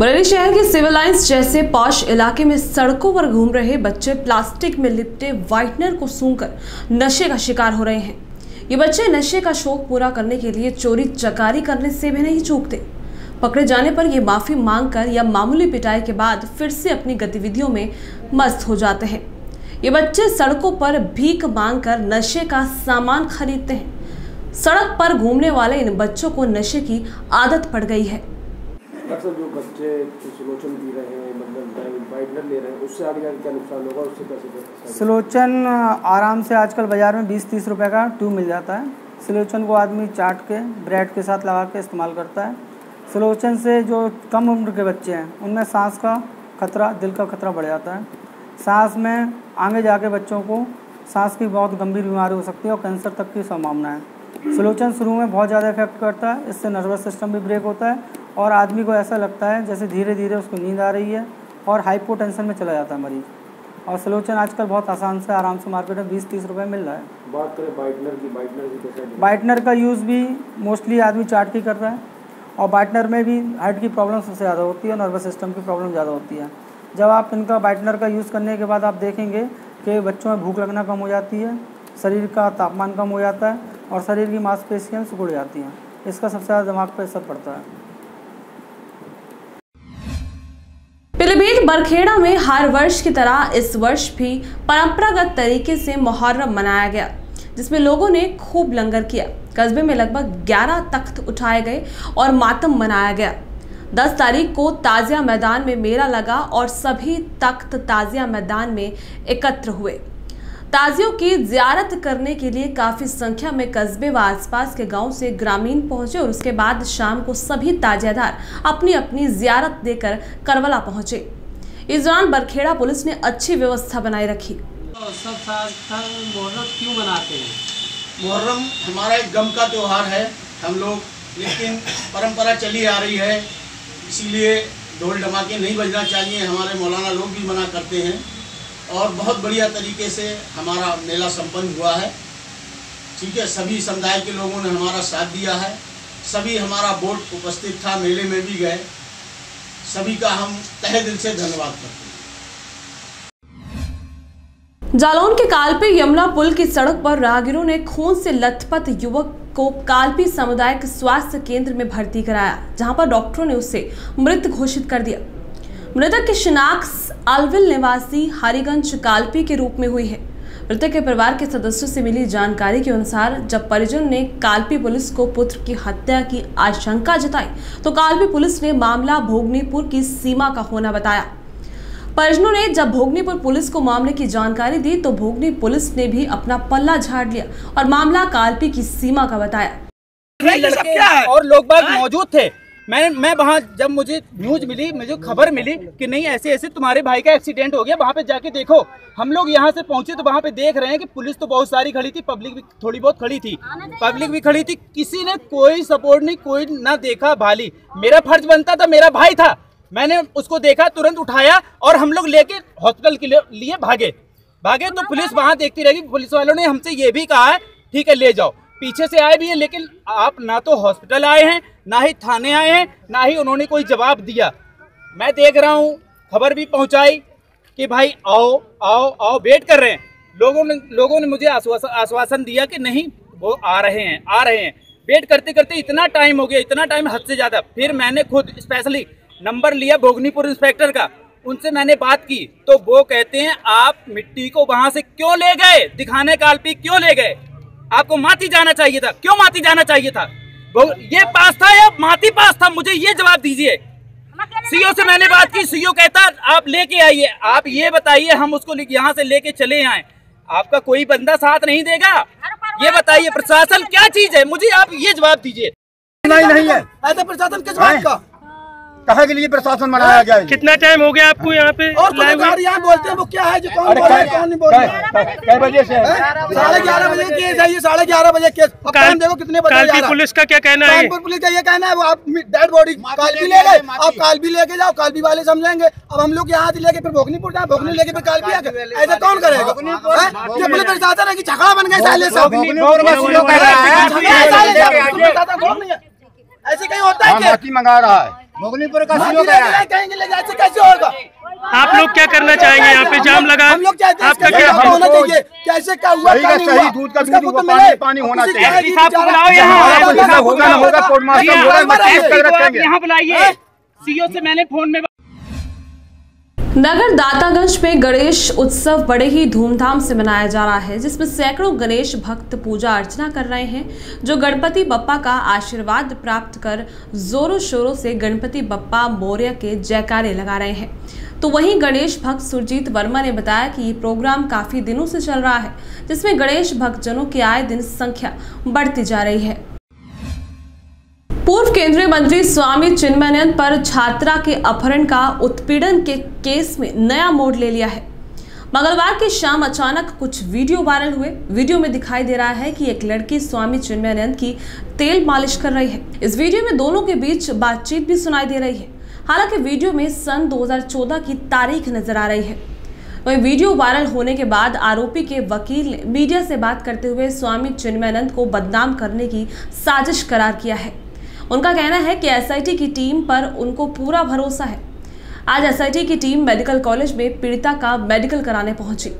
बरेली शहर के civil lines जैसे पॉश इलाके में सड़कों पर घूम रहे बच्चे प्लास्टिक में लिपटे व्हाइटनर को सूंघकर नशे का शिकार हो रहे हैं। ये बच्चे नशे का शौक पूरा करने के लिए चोरी चकारी करने से भी नहीं चूकते। पकड़े जाने पर ये माफ़ी मांगकर या मामूली पिटाई के बाद फिर से अपनी गतिविधियों में मस्त हो जाते हैं। ये बच्चे सड़कों पर भीख मांगकर नशे का सामान खरीदते हैं। सड़क पर घूमने वाले इन बच्चों को नशे की आदत पड़ गई है। साहब जो बच्चे सुलोचन पी रहे हैं मतलब वाइटनर ले रहे हैं, उससे आगे जाकर क्या नुकसान होगा, उससे कैसे कैसे आराम से आजकल बाज़ार में बीस तीस रुपये का ट्यूब मिल जाता है। सिलोचन को आदमी चाट के ब्रेड के साथ लगा के इस्तेमाल करता है। सिलोचन से जो कम उम्र के बच्चे हैं, उनमें सांस का खतरा, दिल का खतरा बढ़ जाता है। सांस में आगे जाके बच्चों को सांस की बहुत गंभीर बीमारी हो सकती है और कैंसर तक की संभावना है। सिलोचन शुरू में बहुत ज़्यादा इफ़ेक्ट करता है, इससे नर्वस सिस्टम भी ब्रेक होता है और आदमी को ऐसा लगता है जैसे धीरे धीरे उसको नींद आ रही है और हाइपोटेंशन में चला जाता है मरीज़। और सलोचन आजकल बहुत आसान से आराम से मार्केट में बीस तीस रुपये मिल रहा है। बात करें वाइटनर की बाइटनर की कैसे वाइटनर का यूज़ भी मोस्टली आदमी चाट की कर रहा है। और बाइटनर में भी हार्ट की प्रॉब्लम सबसे ज़्यादा होती है नर्वस सिस्टम की प्रॉब्लम ज़्यादा होती है। जब आप इनका बाइटनर का यूज़ करने के बाद आप देखेंगे कि बच्चों में भूख लगना कम हो जाती है शरीर का तापमान कम हो जाता है और शरीर की मांसपेशियाँ सिकुड़ जाती हैं। इसका सबसे ज़्यादा दिमाग पर असर पड़ता है। बरखेड़ा में हर वर्ष की तरह इस वर्ष भी परंपरागत तरीके से मुहर्रम मनाया गया, जिसमें लोगों ने खूब लंगर किया। कस्बे में लगभग 11 तख्त उठाए गए और मातम मनाया गया। 10 तारीख को ताजिया मैदान में मेला लगा और सभी तख्त ताजिया मैदान में एकत्र हुए। ताजियों की जियारत करने के लिए काफ़ी संख्या में कस्बे व आसपास के गाँव से ग्रामीण पहुँचे और उसके बाद शाम को सभी ताजियादार अपनी अपनी जियारत देकर करवला पहुँचे। इस दौरान बरखेड़ा पुलिस ने अच्छी व्यवस्था बनाए रखी। तो सब मुहर्रम क्यों मनाते हैं? मुहर्रम हमारा एक गम का त्यौहार है हम लोग लेकिन परंपरा चली आ रही है इसीलिए ढोल ढमाके नहीं बजना चाहिए हमारे मौलाना लोग भी मना करते हैं और बहुत बढ़िया तरीके से हमारा मेला संपन्न हुआ है। ठीक है सभी समुदाय के लोगों ने हमारा साथ दिया है सभी हमारा बोर्ड उपस्थित था मेले में भी गए सभी का हम तहे दिल से धन्यवाद करते हैं। जालौन के कालपी यमुना पुल की सड़क पर राहगीरों ने खून से लथपथ युवक को कालपी सामुदायिक स्वास्थ्य केंद्र में भर्ती कराया, जहाँ पर डॉक्टरों ने उसे मृत घोषित कर दिया। मृतक की शिनाख्त अलविल निवासी हरिगंज कालपी के रूप में हुई है। मृतक के परिवार के सदस्यों से मिली जानकारी के अनुसार, जब परिजन ने कालपी पुलिस को पुत्र की हत्या की आशंका जताई तो कालपी पुलिस ने मामला भोगनीपुर की सीमा का होना बताया। परिजनों ने जब भोगनीपुर पुलिस को मामले की जानकारी दी तो भोगनी पुलिस ने भी अपना पल्ला झाड़ लिया और मामला कालपी की सीमा का बताया। और लोग मौजूद थे। मैं मैं वहाँ जब मुझे न्यूज़ मिली, मुझे खबर मिली कि नहीं, ऐसे ऐसे तुम्हारे भाई का एक्सीडेंट हो गया, वहाँ पे जाके देखो। हम लोग यहाँ से पहुँचे तो वहाँ पे देख रहे हैं कि पुलिस तो बहुत सारी खड़ी थी पब्लिक भी थोड़ी बहुत खड़ी थी। पब्लिक भी खड़ी थी, किसी ने कोई सपोर्ट नहीं, कोई ना देखा भाली। मेरा फ़र्ज़ बनता था, मेरा भाई था। मैंने उसको देखा, तुरंत उठाया और हम लोग लेके हॉस्पिटल के लिए भागे। भागे तो पुलिस वहाँ देखती रहेगी, पुलिस वालों ने हमसे ये भी कहा है, ठीक है, ले जाओ। पीछे से आए भी है, लेकिन आप ना तो हॉस्पिटल आए हैं ना ही थाने आए हैं, ना ही उन्होंने कोई जवाब दिया। मैं देख रहा हूँ, खबर भी पहुंचाई कि भाई आओ आओ आओ वेट कर रहे हैं। लोगों ने लोगों ने मुझे आश्वासन आश्वासन दिया कि नहीं, वो आ रहे हैं, आ रहे हैं। वेट करते करते इतना टाइम हो गया, इतना टाइम हद से ज़्यादा। फिर मैंने खुद स्पेशली नंबर लिया भोगनीपुर इंस्पेक्टर का। उनसे मैंने बात की तो वो कहते हैं, आप मिट्टी को वहाँ से क्यों ले गए? दिखाने कालपी क्यों ले गए? आपको माती जाना चाहिए था, क्यों माती जाना चाहिए था? ये पास था या माती पास था? मुझे ये जवाब दीजिए। सीओ से मैंने बात की सीओ कहता आप लेके आइए आप ये बताइए हम उसको यहाँ से लेके चले आए। आपका कोई बंदा साथ नहीं देगा? ये बताइए प्रशासन क्या चीज़ है? मुझे आप ये जवाब दीजिए। नहीं नहीं है। ऐसा प्रशासन किस बात का? कहे के लिए प्रशासन बनाया गया कितना टाइम हो गया आपको यहाँ पे और तो यहाँ बोलते हैं वो क्या है जो कौन बोल रहा है कौन नहीं बोल? रहा है बजे से। साढ़े ग्यारह बजे केस है ये साढ़े ग्यारह बजे केस टाइम देखो कितने बजे पुलिस का क्या कहना है? पुलिस का ये कहना है वो आप डेड बॉडी कालपी ले गए आप कालपी लेके जाओ कालपी वाले समझेंगे। अब हम लोग यहाँ से लेके फिर भोगनीपुर जाए भोगनी लेके फिर कालपी आके। ऐसा कौन करेगा? ये पुलिस प्रशासन है कि झगड़ा बन गए साले है? ऐसे कहीं होता है हाँ, क्या मंगा रहा है। मोगनीपुर का सीओ कह रहा है? कहेंगे ले जाए कैसे होगा? आप लोग क्या करना चाहेंगे? यहाँ पे जाम लगा हम लोग चाहते आपका क्या क्या होना चाहिए? कैसे क्या हुआ? सही का सही दूध का दूध होगा, पानी पानी होना चाहिए। साहब को बुलाओ यहाँ। होगा ना होगा कोर्ट मास्टर होगा यहाँ बुलाइए सीओ से मैंने फ़ोन में नगर दातागंज में गणेश उत्सव बड़े ही धूमधाम से मनाया जा रहा है, जिसमें सैकड़ों गणेश भक्त पूजा अर्चना कर रहे हैं, जो गणपति बप्पा का आशीर्वाद प्राप्त कर जोरों शोरों से गणपति बप्पा मौर्य के जयकारे लगा रहे हैं। तो वहीं गणेश भक्त सुरजीत वर्मा ने बताया कि ये प्रोग्राम काफ़ी दिनों से चल रहा है, जिसमें गणेश भक्तजनों की आए दिन संख्या बढ़ती जा रही है। पूर्व केंद्रीय मंत्री स्वामी चिन्मयानंद पर छात्रा के अपहरण का उत्पीड़न के केस में नया मोड़ ले लिया है। मंगलवार की शाम अचानक कुछ वीडियो वायरल हुए। वीडियो में दिखाई दे रहा है कि एक लड़की स्वामी चिन्मयानंद की तेल मालिश कर रही है। इस वीडियो में दोनों के बीच बातचीत भी सुनाई दे रही है। हालाँकि वीडियो में सन 2014 की तारीख नज़र आ रही है। वहीं वीडियो वायरल होने के बाद आरोपी के वकील ने मीडिया से बात करते हुए स्वामी चिन्मयानंद को बदनाम करने की साजिश करार किया है। उनका कहना है कि एसआईटी की टीम पर उनको पूरा भरोसा है। आज एसआईटी की टीम मेडिकल कॉलेज में पीड़िता का मेडिकल कराने पहुँची।